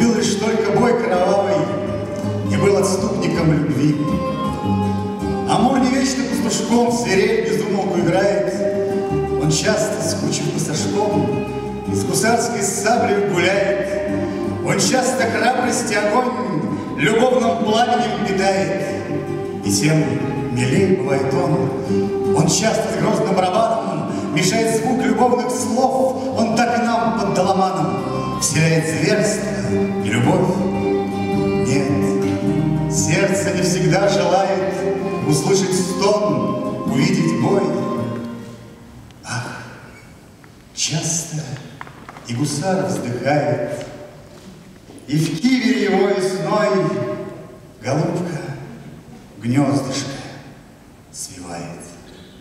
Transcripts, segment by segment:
любил лишь только бой кровавый и был отступником любви. Амур не вечно пастушком, свирель без играет. Он часто, скучив по сашком, с гусарской саблей гуляет. Он часто храбрости огонь любовным пламенем питает. И тем милей бывает он. Он часто с грозным рабаном мешает звук любовных слов. Он так и нам под доломаном вселяет зверство и любовь? Нет, сердце не всегда желает услышать стон, увидеть бой. Ах, часто и гусар вздыхает, и в кивере его весной голубка гнездышко свивает.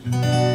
Thank you.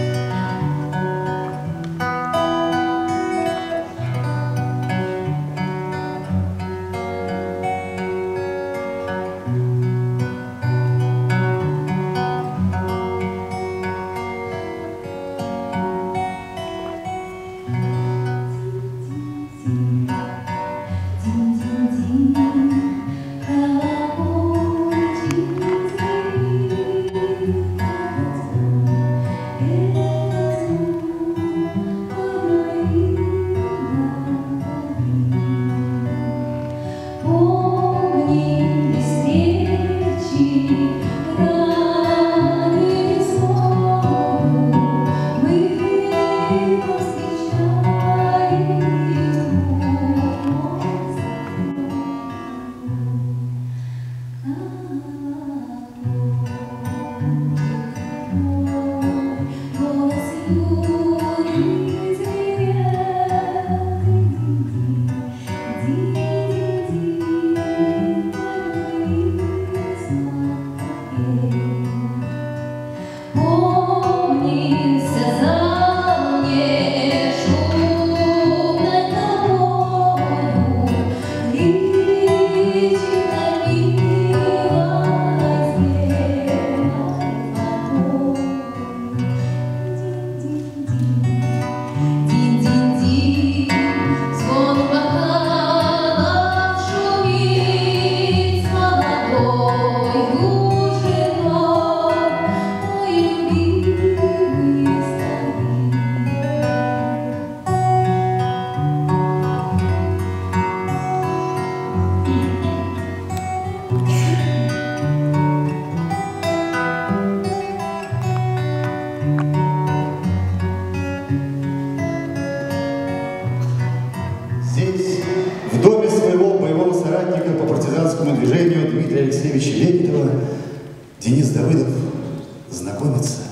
Алексеевича Лебедева Денис Давыдов знакомится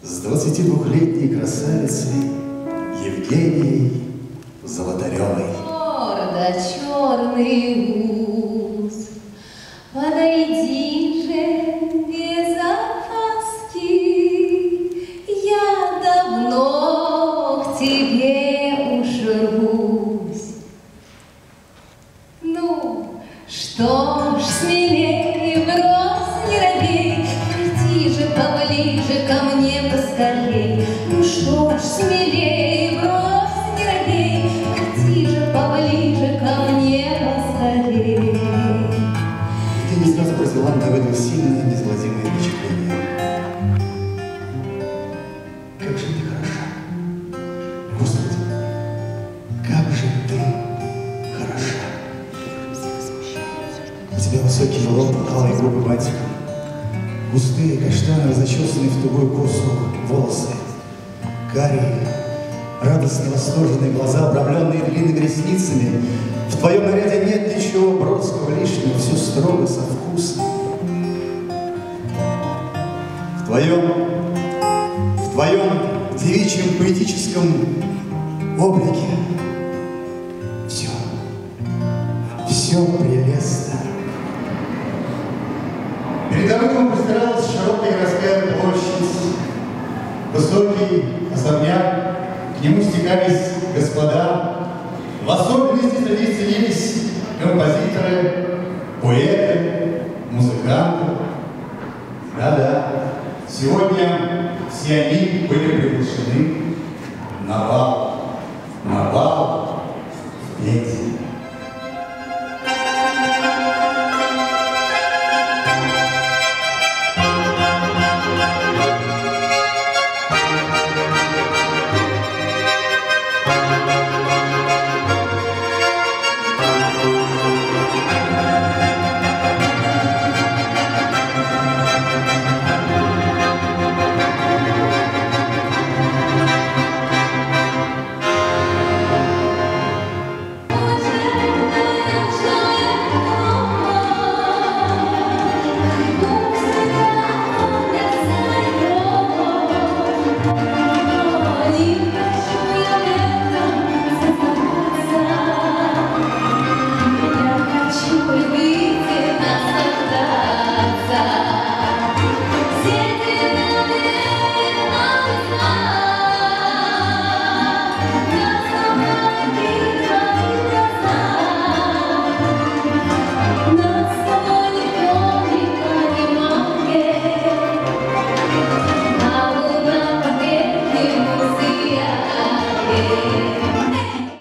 с 22-летней красавицей Евгенией Золотаревой. Гордо-черный гусь, подойди же без опаски, я давно к тебе Ну что ж, смелее брось, не робей, Ходи же поближе ко мне поскорей. Ты не сразу произвела на Давыдова сильное, неизгладимое впечатление. Как же ты хороша, Господи, как же ты хороша. У тебя высокий лоб, алые губы батик, густые, каштановые, зачесанные в тугой косу волосы карие, радостно восторженные глаза, обрамленные длинными ресницами. В твоем наряде нет ничего броского лишнего, все строго, со вкусом. В твоем, в твоем девичьем поэтическом облике все, все прелестно. Передо мной простиралась широкая городская площадь, высокий особняк, к нему стекались господа.